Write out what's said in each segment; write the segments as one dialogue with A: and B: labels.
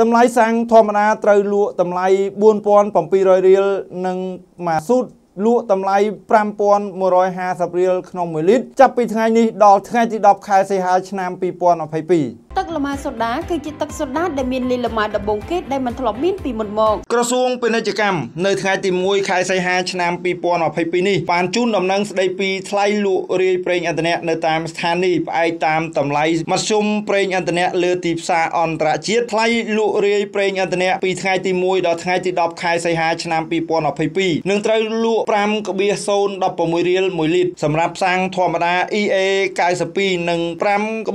A: តម្លៃសាំងធម្មតាត្រូវលក់តម្លៃ4700រៀលនិងម៉ាស៊ូតលក់តម្លៃ5150រៀលក្នុង1លីត្រចាប់ពីថ្ងៃនេះដល់ថ្ងៃទី10ខែសីហាឆ្នាំ2022
B: ទឹកលម៉ាសូដាគឺជាទឹកសូដាដែលមានលីលម៉ាដំបូងគេដែលមិនធ្លាប់មានពីមុនមក
A: ក្រសួងពាណិជ្ជកម្មនៅថ្ងៃទី1ខែសីហាឆ្នាំ2022នេះបានជូនដំណឹងស្ដីពីថ្លៃលក់រាយប្រេងឥន្ធនៈនៅតាមស្ថានីយ៍ផ្អែកតាមតម្លៃមធ្យមប្រេងឥន្ធនៈលើទីផ្សារអន្តរជាតិថ្លៃលក់រាយប្រេងឥន្ធនៈពីថ្ងៃទី1ដល់ថ្ងៃទី10ខែសីហាឆ្នាំ2022នឹងត្រូវលក់5.016រៀល1លីត្រសម្រាប់សាំងធម្មតា EA 92និង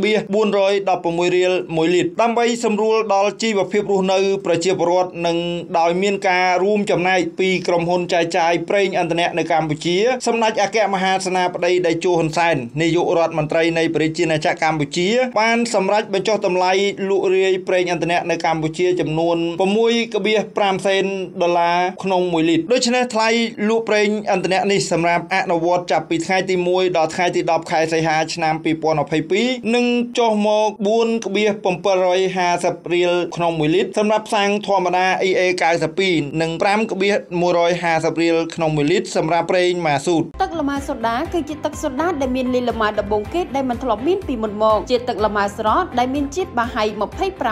A: 5.416រៀល1លីត្រដើម្បីសម្រួលដល់ជីវភាពរស់នៅប្រជាពលរដ្ឋនិងដោយមានការរួមចំណែកពីក្រុមហ៊ុនចាយចាយប្រេងឥន្ធនៈនៅកម្ពុជាសម្ដេចអគ្គមហាសេនាបតីដេជោហ៊ុនសែននាយករដ្ឋមន្ត្រីនៃប្រជាណាចក្រកម្ពុជាបានសម្រេចបញ្ចុះតម្លៃលក់រាយប្រេងឥន្ធនៈនៅកម្ពុជាចំនួន6.5សេនដុល្លារក្នុង1លីត្រដូច្នេះថ្លៃលក់ប្រេងឥន្ធនៈនេះសម្រាប់អនុវត្តចាប់ពីថ្ងៃទី1ដល់ថ្ងៃទី10ខែសីហាឆ្នាំ2022នឹងចុះមក4 750រៀលក្នុង1លីត្រសម្រាប់សាំងធម្មតា EA 92និង5.150រៀលក្នុង1លីត្រសម្រាប់ប្រេងម៉ាស៊ូត
B: ទឹកលម៉ាសូដាគឺជាទឹកសូដាដែលមានលីលម៉ាដំបូងគេដែលមិនធ្លាប់មានពីមុនមកជាទឹកលម៉ាស្រស់ដែលមានជាតិបាហៃ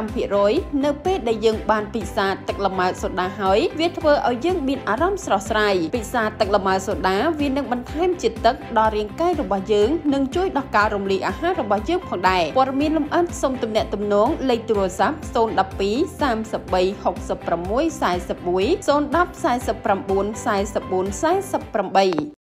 B: 25%នៅពេលដែលយើងបានពិសាទឹកលម៉ាសូដាហើយវាធ្វើឲ្យយើងមានអារម្មណ៍ស្រស់ស្រាយពិសាទឹកលម៉ាសូដាវានឹងបន្ថែមជាតិទឹកដល់រាងកាយរបស់យើងនិងជួយដល់ការរំលាយអាហាររបស់យើងផងដែរព័ត៌មានលម្អិតសូមទំនាក់ទំនងលេខទូរស័ព្ទ012 33 66 41 010 49 44 48